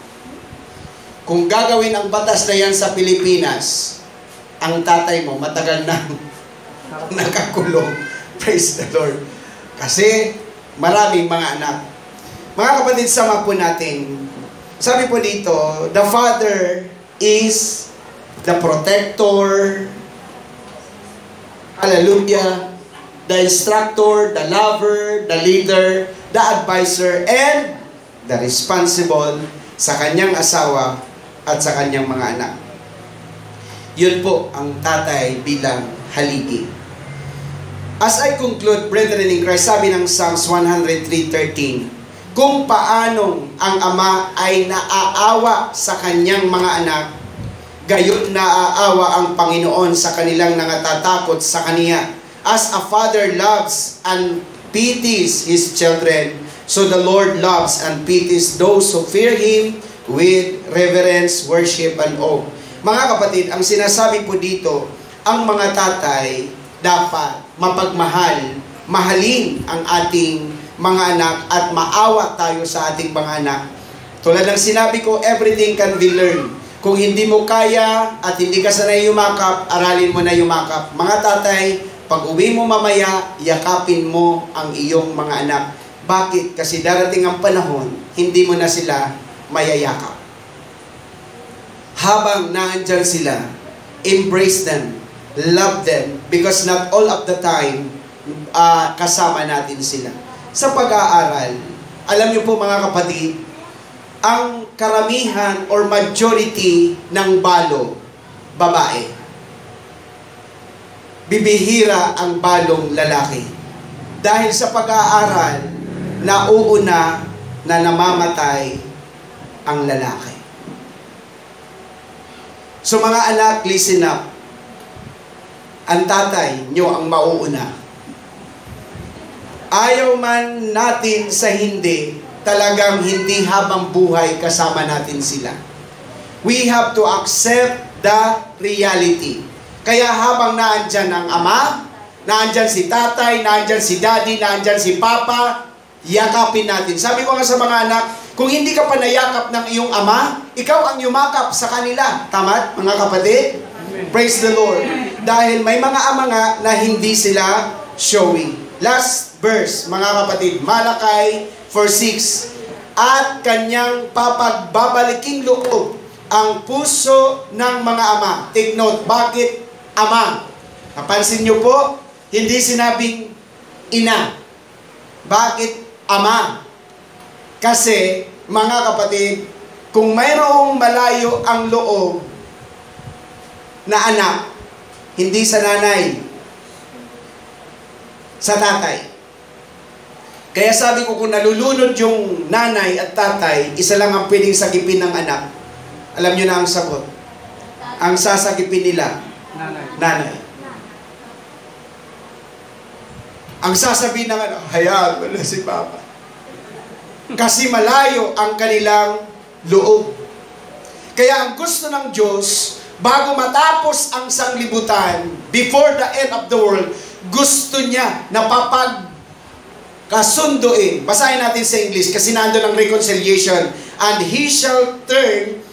Kung gagawin ang batas na yan sa Pilipinas, ang tatay mo matagal na nakakulong. Praise the Lord. Kasi maraming mga anak. Mga kapatid, sama po natin. Sabi po dito, the father is the protector, hallelujah, the instructor, the lover, the leader, the advisor, and the responsible sa kanyang asawa at sa kanyang mga anak. Yun po ang tatay bilang haligi. As I conclude, brethren in Christ, sabi ng Psalms 103.13, kung paanong ang ama ay naaawa sa kanyang mga anak, gayon naaawa ang Panginoon sa kanilang nangatatakot sa Kaniya. As a father loves and pities his children, so the Lord loves and pities those who fear Him with reverence, worship, and awe. Mga kapatid, ang sinasabi po dito, ang mga tatay dapat mapagmahal, mahalin ang ating mga anak at maawa tayo sa ating mga anak. Tulad ng sinabi ko, everything can be learned. Kung hindi mo kaya at hindi ka sanay yumakap, aralin mo na yumakap. Mga tatay, pag uwi mo mamaya, yakapin mo ang iyong mga anak. Bakit? Kasi darating ang panahon, hindi mo na sila mayayakap. Habang naandyan sila, embrace them, love them, because not all of the time, uh, kasama natin sila. Sa pag-aaral, alam niyo po mga kapatid, ang karamihan or majority ng balo, babae. Bibihira ang balong lalaki. Dahil sa pag-aaral, nauuna na namamatay ang lalaki. So mga anak, listen up. Ang tatay nyo ang mauuna. Ayaw man natin sa hindi, talagang hindi habang buhay kasama natin sila. We have to accept the reality. Kaya habang naandyan ang ama, naandyan si tatay, naandyan si daddy, naandyan si papa, yakapin natin. Sabi ko nga sa mga anak, kung hindi ka pa nayakap ng iyong ama, ikaw ang yumakap sa kanila. Tama, mga kapatid? Praise the Lord. Dahil may mga ama nga na hindi sila showing. Last verse, mga kapatid, Malakay 4.6 At kanyang papagbabaliking loob ang puso ng mga ama. Take note, bakit ama? Napansin niyo po, hindi sinabing ina. Bakit ama? Kasi, mga kapatid, kung mayroong malayo ang loob na anak, hindi sa nanay, sa tatay. Kaya sabi ko kung nalulunod yung nanay at tatay, isa lang ang pwedeng sagipin ng anak. Alam nyo na ang sagot. Ang sasagipin nila, Nanay. nanay. Ang sasabihin ng ano, hayaan mo na si Papa. Kasi malayo ang kanilang loob. Kaya ang gusto ng Diyos, bago matapos ang sanglibutan, before the end of the world, gusto niya na papag kasunduin. Basahin natin sa English kasi nandun ang reconciliation. And he shall turn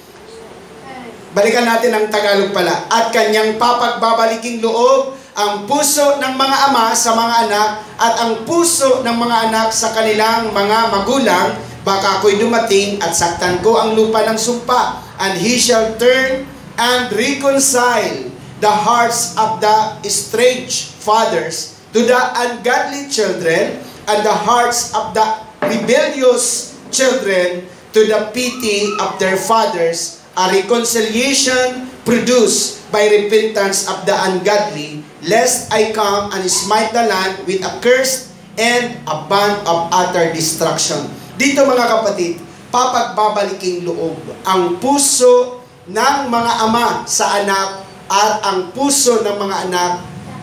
Balikan natin ang Tagalog pala. At kanyang papagbabaliking loob ang puso ng mga ama sa mga anak at ang puso ng mga anak sa kanilang mga magulang, baka ako'y dumating at saktan ko ang lupa ng sumpa. And he shall turn and reconcile the hearts of the estranged fathers to the ungodly children and the hearts of the rebellious children to the pity of their fathers, a reconciliation produced by repentance of the ungodly, lest I come and smite the land with a curse and a band of utter destruction. Dito mga kapatid, papagbabaliking loob ang puso ng mga ama sa anak at ang puso ng mga anak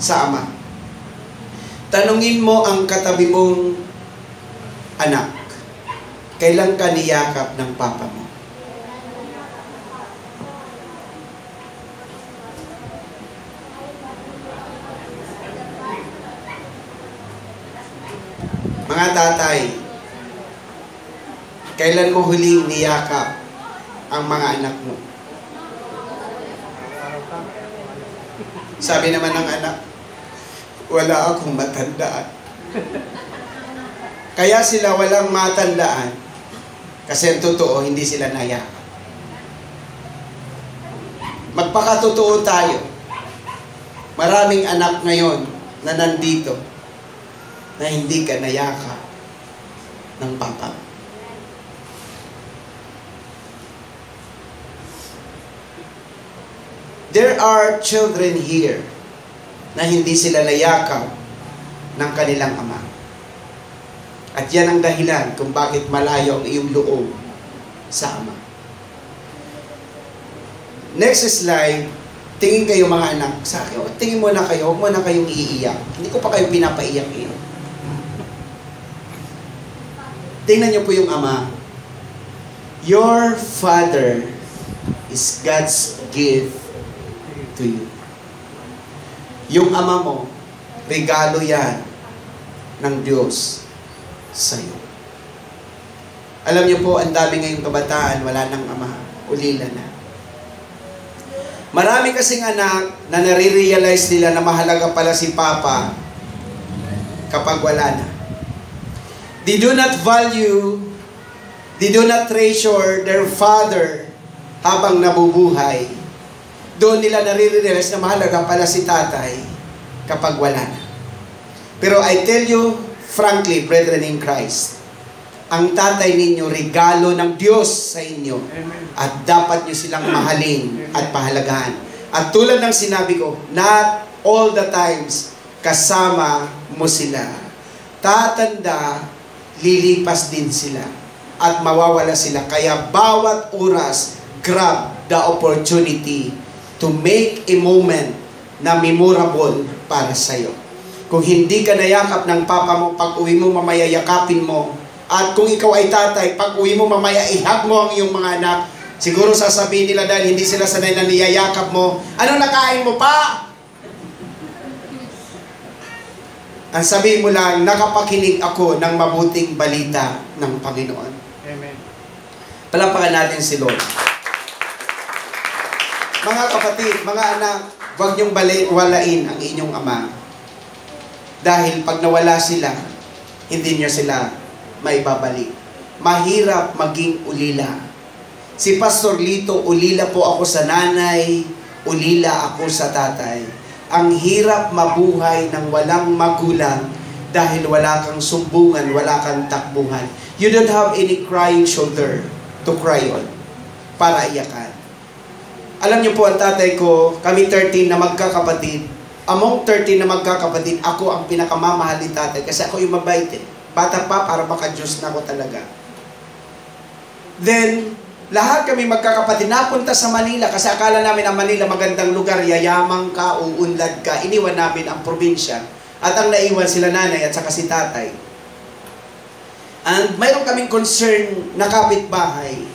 sa ama. Tanungin mo ang katabi mong anak, kailan ka niyakap ng papa mo? Mga tatay, kailan mo huling niyakap ang mga anak mo? Sabi naman ng anak, wala akong matandaan. Kaya sila walang matandaan kasi ang totoo, hindi sila nayakap. Magpakatotoo tayo. Maraming anak ngayon na nandito na hindi ka nayakap ng papa. There are children here na hindi sila nayakap ng kanilang ama. At yan ang dahilan kung bakit malayo ang iyong loob sa ama. Next slide, tingin kayo mga anak sa akin. O, Tingin mo na kayo, huwag mo na kayong iiyak. Hindi ko pa kayo pinapaiyak eh. Tingnan niyo po yung ama. Your father is God's gift to you. Yung ama mo, regalo yan ng Diyos sa iyo. Alam niyo po, ang dami ngayong kabataan, wala nang ama, ulila na. Marami kasing anak na nare-realize nila na mahalaga pala si Papa kapag wala na. They do not value, they do not treasure their father habang nabubuhay doon nila nare-realize na mahalaga pala si tatay kapag wala na. Pero I tell you, frankly, brethren in Christ, ang tatay ninyo, regalo ng Diyos sa inyo. Amen. At dapat nyo silang mahalin at pahalagahan. At tulad ng sinabi ko, not all the times kasama mo sila. Tatanda, lilipas din sila. At mawawala sila. Kaya bawat oras, grab the opportunity to make a moment na memorable para sa'yo. Kung hindi ka nayakap ng papa mo, pag uwi mo mamaya yakapin mo. At kung ikaw ay tatay, pag uwi mo mamaya ihag mo ang iyong mga anak. Siguro sasabihin nila dahil hindi sila sanay na niyayakap mo, ano nakain mo pa? Ang sabihin mo lang, nakapakinig ako ng mabuting balita ng Panginoon. Amen. Palampakan natin si Lord. Mga kapatid, mga anak, huwag niyong bali, walain ang inyong ama. Dahil pag nawala sila, hindi niyo sila maibabalik. Mahirap maging ulila. Si Pastor Lito, ulila po ako sa nanay, ulila ako sa tatay. Ang hirap mabuhay ng walang magulang dahil wala kang sumbungan, wala kang takbuhan. You don't have any crying shoulder to cry on para iyakan. Alam niyo po, ang tatay ko, kami 13 na magkakapatid. Among 13 na magkakapatid, ako ang pinakamamahal ni tatay kasi ako yung mabait eh. Bata pa, para maka-Diyos na ako talaga. Then, lahat kami magkakapatid napunta sa Manila kasi akala namin ang Manila magandang lugar, yayamang ka, uunlad ka. Iniwan namin ang probinsya at ang naiwan sila nanay at saka si tatay. And mayroon kaming concern na kapitbahay.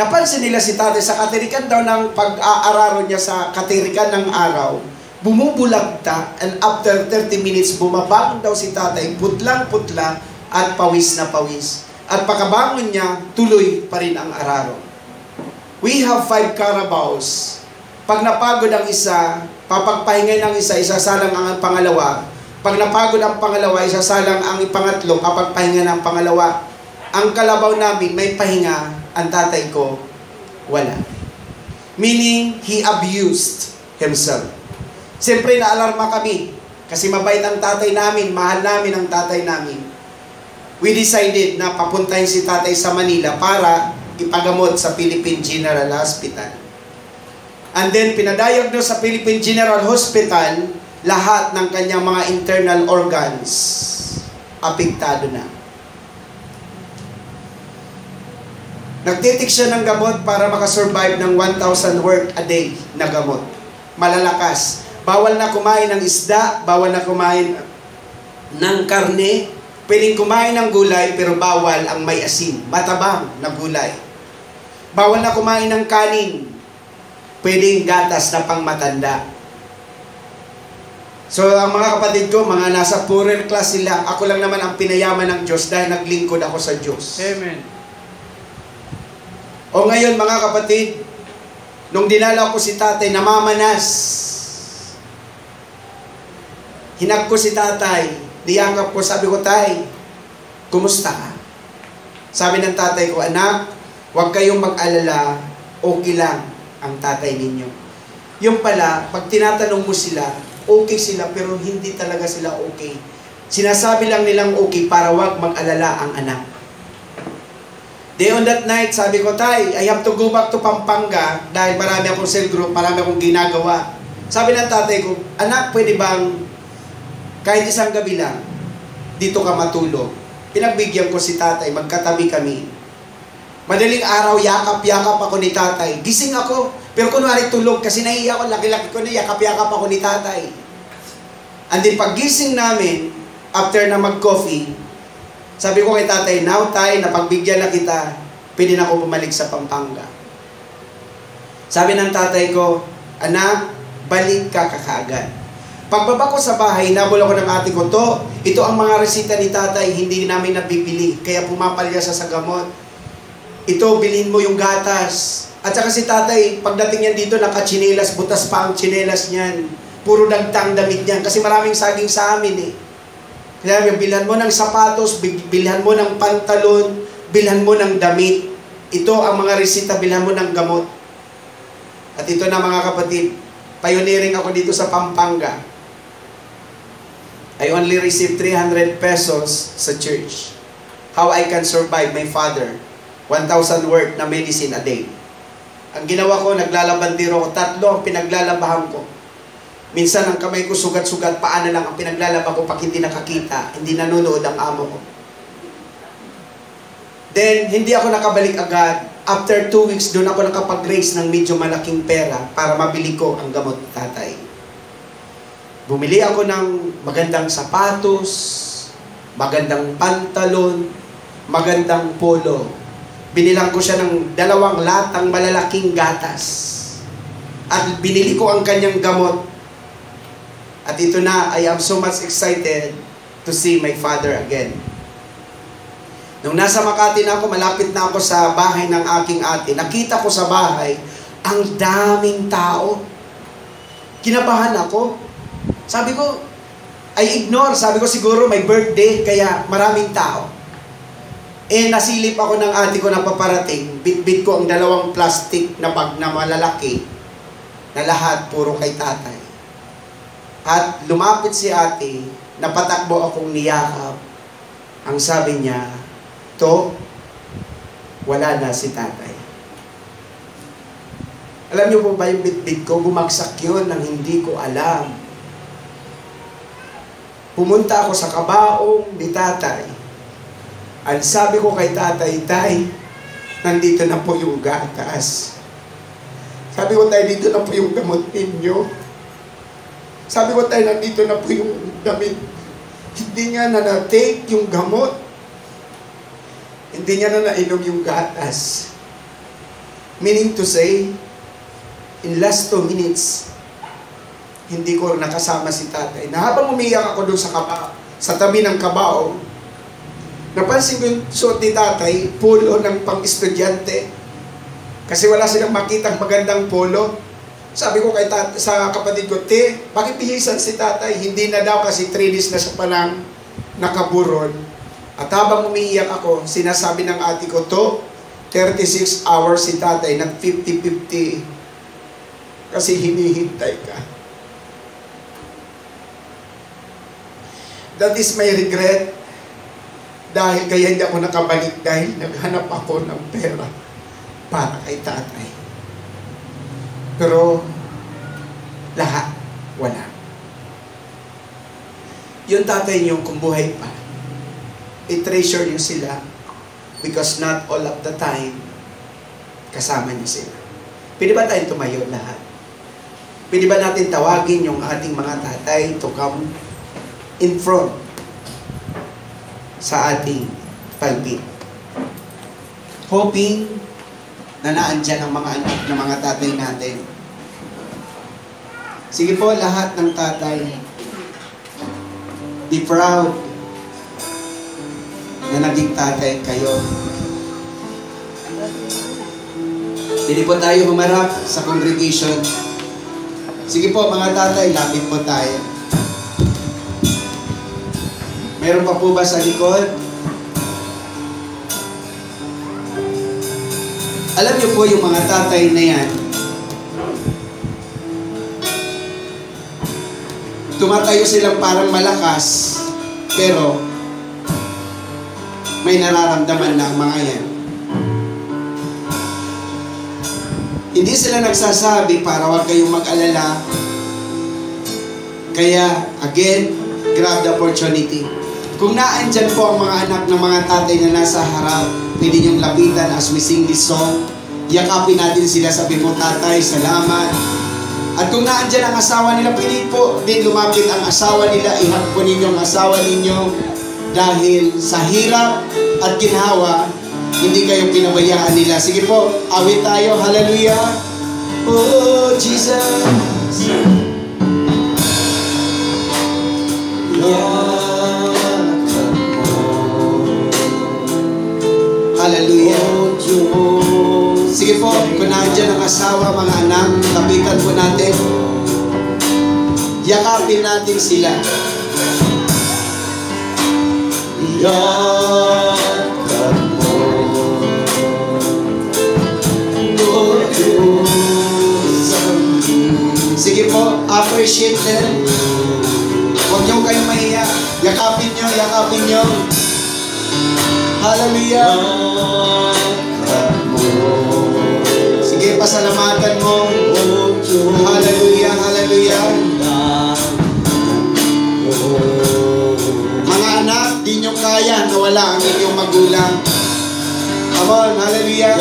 Napansin nila si tatay sa katirikan daw ng pag-aararo niya sa katirikan ng araw. Bumubulagta and after 30 minutes bumabangon daw si tatay, putlang-putla at pawis na pawis. At pagkabangon niya, tuloy pa rin ang araro. We have five carabaos. Pag napagod ang isa, papagpahingay ng isa, isasalang ang pangalawa. Pag napagod ang pangalawa, isasalang ang pangatlo, papagpahinga ng pangalawa. Ang kalabaw namin, may pahinga, ang tatay ko, wala. Meaning, he abused himself. Siyempre, naalarma kami. Kasi mabait ang tatay namin, mahal namin ang tatay namin. We decided na papuntahin si tatay sa Manila para ipagamot sa Philippine General Hospital. And then, pinadiagnose sa Philippine General Hospital, lahat ng kanyang mga internal organs apektado na. Nagtitik siya ng gamot para makasurvive ng 1,000 worth a day na gamot. Malalakas. Bawal na kumain ng isda, bawal na kumain ng karne, pwedeng kumain ng gulay pero bawal ang may asin, matabang na gulay. Bawal na kumain ng kanin, pwedeng gatas na pangmatanda. So, ang mga kapatid ko, mga nasa poorer class sila, ako lang naman ang pinayaman ng Diyos dahil naglingkod ako sa Diyos. Amen. O ngayon, mga kapatid, nung dinala ko si tatay, namamanas. Hinag ko si tatay, niyakap ko, sabi ko, tay, kumusta ka? Sabi ng tatay ko, anak, huwag kayong mag-alala, okay lang ang tatay ninyo. Yung pala, pag tinatanong mo sila, okay sila pero hindi talaga sila okay. Sinasabi lang nilang okay para wag mag-alala ang anak. Day on that night, sabi ko, Tay, I have to go back to Pampanga dahil marami akong cell group, marami akong ginagawa. Sabi ng tatay ko, anak, pwede bang kahit isang gabi lang, dito ka matulog. Pinagbigyan ko si tatay, magkatabi kami. Madaling araw, yakap-yakap ako ni tatay. Gising ako, pero kunwari tulog kasi naiiyak ako, laki-laki ko na, yakap-yakap ako ni tatay. And then paggising namin, after na mag-coffee, sabi ko kay tatay, now tay, napagbigyan na kita, pwede na ako bumalik sa Pampanga. Sabi ng tatay ko, anak, balik ka kakaagad. Pagbaba ko sa bahay, nabol ako ng ate ko, to, ito ang mga resita ni tatay, hindi namin nabibili, kaya pumapalya sa gamot. Ito, bilhin mo yung gatas. At saka si tatay, pagdating niyan dito, nakachinelas, butas pa ang chinelas niyan. Puro dagtang damit niyan, kasi maraming saging sa amin eh. Kaya bilhan mo ng sapatos, bilhan mo ng pantalon, bilhan mo ng damit. Ito ang mga resita, bilhan mo ng gamot. At ito na mga kapatid, pioneering ako dito sa Pampanga. I only received 300 pesos sa church. How I can survive my father. 1,000 worth na medicine a day. Ang ginawa ko, naglalabandiro ko. Tatlo ang pinaglalabahan ko. Minsan ang kamay ko sugat-sugat, paano lang ang pinaglalaba ko pag hindi nakakita, hindi nanonood ang amo ko. Then, hindi ako nakabalik agad. After two weeks, doon ako nakapag-raise ng medyo malaking pera para mabili ko ang gamot tatay. Bumili ako ng magandang sapatos, magandang pantalon, magandang polo. Binilang ko siya ng dalawang latang malalaking gatas. At binili ko ang kanyang gamot. At ito na, I am so much excited to see my father again. Nung nasa Makati na ako, malapit na ako sa bahay ng aking ate, nakita ko sa bahay, ang daming tao. Kinabahan ako. Sabi ko, I ignore. Sabi ko siguro may birthday, kaya maraming tao. Eh, nasilip ako ng ate ko na paparating. Bitbit ko ang dalawang plastic na bag na malalaki na lahat puro kay tatay. At lumapit si ate, napatakbo akong niyakap. Ang sabi niya, to, wala na si tatay. Alam niyo po ba yung bitbit ko, bumagsak yun nang hindi ko alam. Pumunta ako sa kabaong ni tatay. Ang sabi ko kay tatay, tay, nandito na po yung gatas. Sabi ko, tay, dito na po yung gamot ninyo. Sabi ko, tay, nandito na po yung damit. Hindi niya na na-take yung gamot. Hindi niya na nainom yung gatas. Meaning to say, in last two minutes, hindi ko nakasama si tatay. Na habang umiyak ako doon sa kaba, sa tabi ng kabao, napansin ko yung suot ni tatay, polo ng pang-estudyante. Kasi wala silang makitang magandang polo. Sabi ko kay tat sa kapatid ko, Te, bakit bihisan si tatay? Hindi na daw kasi 3 days na siya palang nakaburon. At habang umiiyak ako, sinasabi ng ate ko, to, 36 hours si tatay, nag 50-50 kasi hinihintay ka. That is my regret dahil kaya hindi ako nakabalik dahil naghanap ako ng pera. para kay tatay. Pero lahat wala. Yung tatay niyo kung buhay pa, i-treasure niyo sila because not all of the time kasama niyo sila. Pwede ba tayong tumayo lahat? Pwede ba natin tawagin yung ating mga tatay to come in front sa ating palpit? Hoping na naandyan ang mga anak ng mga tatay natin. Sige po, lahat ng tatay, be proud na naging tatay kayo. Pili po tayo humarap sa congregation. Sige po, mga tatay, lapit po tayo. Meron pa po ba sa likod? Alam niyo po yung mga tatay na yan, tumatayo silang parang malakas, pero may nararamdaman na ang mga yan. Hindi sila nagsasabi para wag kayong mag-alala. Kaya, again, grab the opportunity. Kung naandyan po ang mga anak ng mga tatay na nasa harap, pwede niyong lapitan as we sing this song. Yakapin natin sila, sabi mo, tatay, salamat. At kung naandyan ang asawa nila, pwede po din lumapit ang asawa nila, ihag po ninyo ang asawa ninyo dahil sa hirap at ginhawa, hindi kayo pinabayaan nila. Sige po, awit tayo, hallelujah. Oh, Jesus. Hallelujah. Asawa, mga anak, lapitan po natin. Yakapin natin sila. Yakap mo. Sige po, appreciate them. Huwag niyo kayong mahiya. Yakapin niyo, yakapin niyo. Hallelujah. Pasalamatan mo. Hallelujah, hallelujah. Mga anak, di nyo kaya na wala ang inyong magulang. Come on, hallelujah.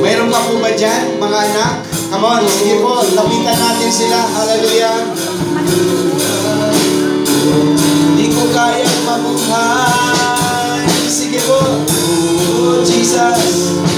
Mayroon pa po ba dyan, mga anak? Come on, sige po, lapitan natin sila. Hallelujah. Di ko kaya mabuhay. Sige po. Oh, Jesus.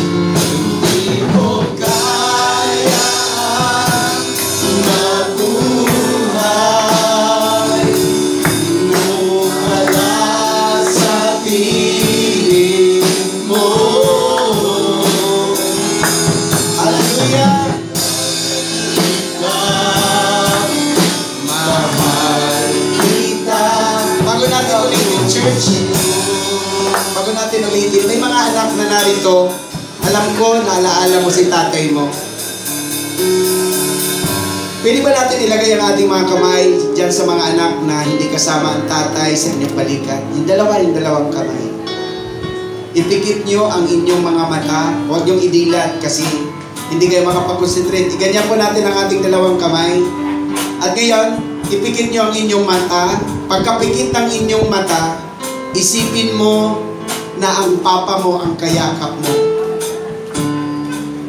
Ko, naalaala mo si tatay mo. Pwede ba natin ilagay ang ating mga kamay dyan sa mga anak na hindi kasama ang tatay sa inyong balikat? Yung dalawa, yung dalawang kamay. Ipikit nyo ang inyong mga mata. Huwag niyong idilat kasi hindi kayo makapag-concentrate. Iganyan po natin ang ating dalawang kamay. At ngayon, ipikit nyo ang inyong mata. Pagkapikit ng inyong mata, isipin mo na ang papa mo ang kayakap mo.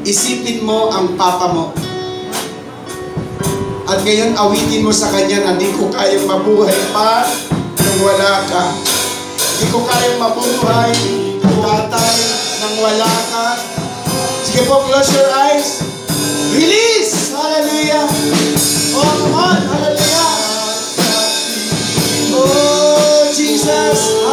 Isipin mo ang papa mo. At ngayon, awitin mo sa kanya na di ko kayang mabuhay pa nang wala ka. Di ko kayang mabuhay, tatay, nang wala ka. Sige po, close your eyes. Release! Hallelujah! Oh, come on! Hallelujah! Oh, Jesus!